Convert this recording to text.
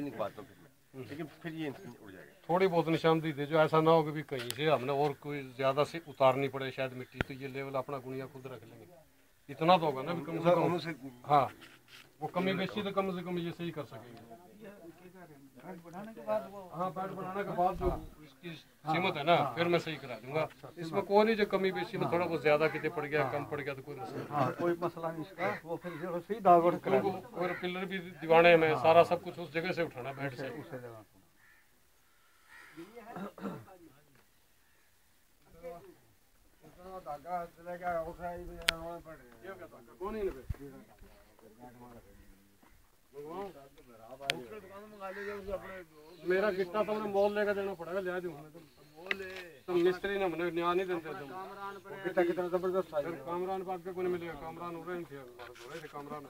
भी नहीं पाता फिर मैं। लेकिन फिर ये उड़ जाएगा। थोड़ी बहुत निशानदी दे जो ऐसा ना हो कि कहीं से हमने और कोई ज़्यादा से उतारनी पड़े शायद मिट्टी तो ये लेवल अपना गुनिया खुद रख लेंगे। इतना तो होगा ना कम से कम। हाँ। वो कमी बेची तो कम से कम ये सही कर सकेंगे। हाँ पैड बढ़ाने के बाद जो इसकी कीमत है ना फिर मैं सही करा दूँगा। इसमें कोई नहीं जो कमी बेची में थोड़ा बहुत ज़्यादा कितने पड़ गया कम पड़ गया तो कोई मसला हाँ कोई मसला नहीं इसका। वो फिर सही दागड़ करा और पिलर भी दीवाने में सारा सब कुछ उस जगह से उठाना बेड से। उसे जगह धागा चले गया उठा ही पड़ रहा कौन ही मेरा गिट्टा तो मैंने मोल लेकर देना पड़ेगा ले दूँगा तो मिस्त्री ने मैंने न्याय नहीं देते तुम कितना कितना ज़बरदस्त कामरान बात के कोने मिलेगा। कामरान उड़े नहीं थे। कामरान